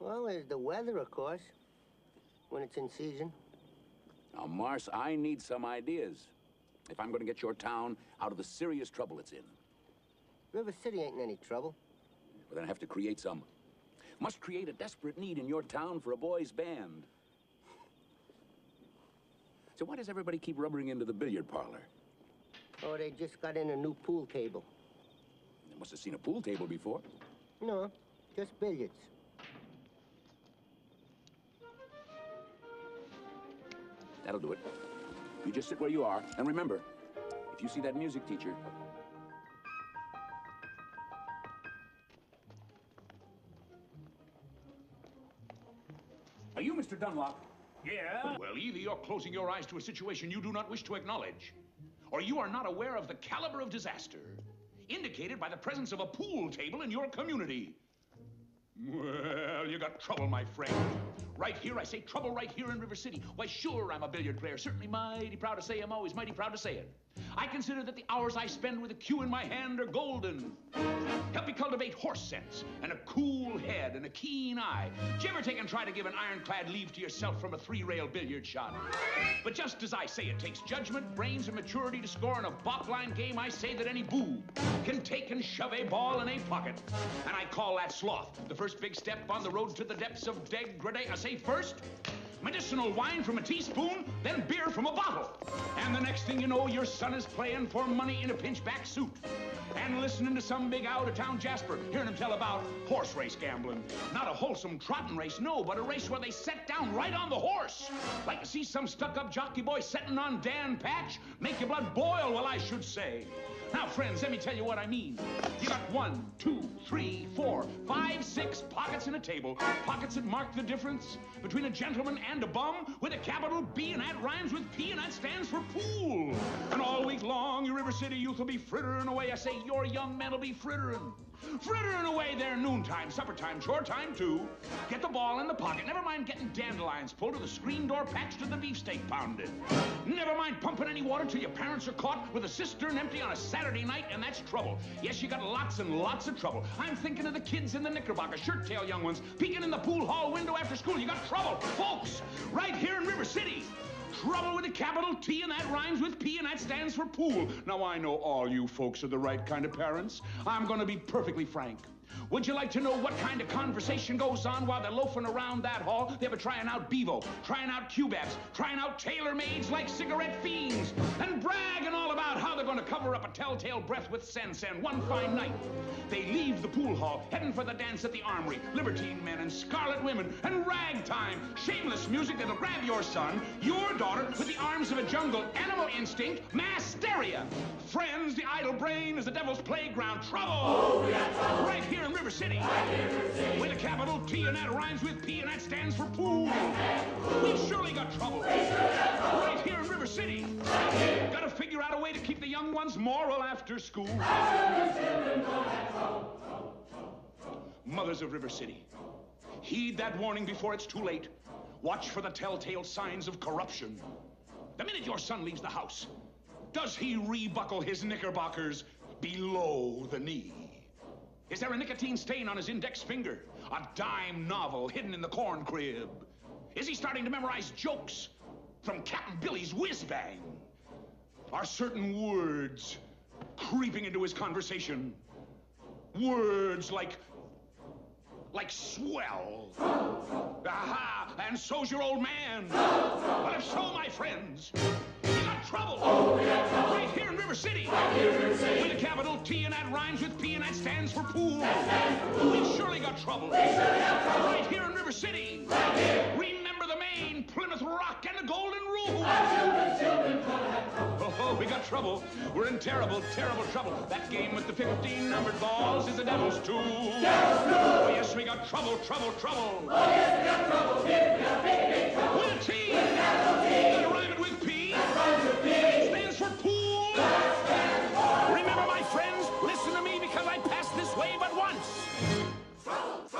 Well, there's the weather, of course, when it's in season. Now, Mars, I need some ideas if I'm going to get your town out of the serious trouble it's in. River City ain't in any trouble. Well, then I have to create some. Must create a desperate need in your town for a boys' band. So why does everybody keep rubbering into the billiard parlor? Oh, they just got in a new pool table. They must have seen a pool table before. No, just billiards. That'll do it. You just sit where you are, and remember, if you see that music teacher, Are you Mr. Dunlop? Yeah? Well, either you're closing your eyes to a situation you do not wish to acknowledge, or you are not aware of the caliber of disaster indicated by the presence of a pool table in your community. Well, you got trouble, my friend. Right here, I say trouble right here in River City. Why, sure, I'm a billiard player. Certainly mighty proud to say I'm always mighty proud to say it. I consider that the hours I spend with a cue in my hand are golden. Help me cultivate horse sense and a cool head and a keen eye. Did you ever take and try to give an ironclad leave to yourself from a three-rail billiard shot? But just as I say it takes judgment, brains, and maturity to score in a balkline game, I say that any boob can take and shove a ball in a pocket. And I call that sloth. The first big step on the road to the depths of degradation. I first, medicinal wine from a teaspoon, then beer from a bottle. And the next thing you know, your son is playing for money in a pinchback suit. And listening to some big out-of-town Jasper, hearing him tell about horse race gambling. Not a wholesome trotting race, no, but a race where they set down right on the horse. Like to see some stuck-up jockey boy setting on Dan Patch? Make your blood boil, well, I should say. Now, friends, let me tell you what I mean. You got one, two, three, four, five, six pockets in a table. Pockets that mark the difference between a gentleman and a bum with a capital B, and that rhymes with P, and that stands for pool. And all week long, your River City youth will be frittering away. I say your young men will be frittering. Frittering away their noontime, supper time, chore time, too. Get the ball in the pocket. Never mind getting dandelions pulled to the screen door patched to the beefsteak pounded. Mind pumping any water till your parents are caught with a cistern empty on a Saturday night, and that's trouble. Yes, you got lots and lots of trouble. I'm thinking of the kids in the Knickerbocker, shirt tail young ones, peeking in the pool hall window after school. You got trouble, folks, right here in River City. Trouble with a capital T, and that rhymes with P, and that stands for pool. Now, I know all you folks are the right kind of parents. I'm going to be perfectly frank. Would you like to know what kind of conversation goes on while they're loafing around that hall? They ever trying out Bevo, trying out Cubebs, trying out tailor-mades like cigarette fiends, and bragging all about how they're going to cover up a telltale breath with sense. And one fine night, they leave the pool hall, heading for the dance at the armory. Libertine men and scarlet women and ragtime, shameless music that'll grab your son, your daughter, with the arms of a jungle animal instinct, mass hysteria. Friends, the idle brain is the devil's playground. Trouble! Oh, we got trouble. Right here here in River City. With a capital T and that rhymes with P and that stands for pool. We've surely got trouble. Right here in River City. Right. Got to figure out a way to keep the young ones moral after school. Mothers of River City, heed that warning before it's too late. Watch for the telltale signs of corruption. The minute your son leaves the house, does he rebuckle his knickerbockers below the knee? Is there a nicotine stain on his index finger? A dime novel hidden in the corn crib? Is he starting to memorize jokes from Captain Billy's whiz bang? Are certain words creeping into his conversation? Words like like swell. Aha! And so's your old man. But if so, my friends, trouble. Oh, we got trouble. Right here in River City. Right here in River City. With a capital T and that rhymes with P and that stands for pool. stands for pool. We've surely got trouble. We sure got trouble. Right here in River City. Right here. Remember the Maine, Plymouth Rock, and the Golden Rule. Our children, children don't have trouble. Oh, oh, we got trouble. We're in terrible, terrible trouble. That game with the 15 numbered balls is the devil's tool. Devil's tool. Oh, yes, we got trouble, trouble, trouble. Oh, yes, we got trouble. wave at once. Throw, throw.